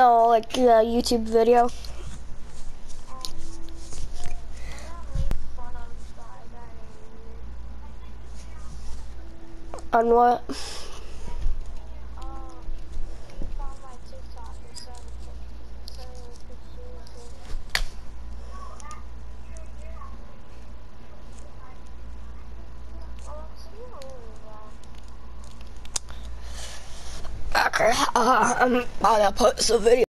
No, like a YouTube video. On what? Okay, I'm um, gonna put some video.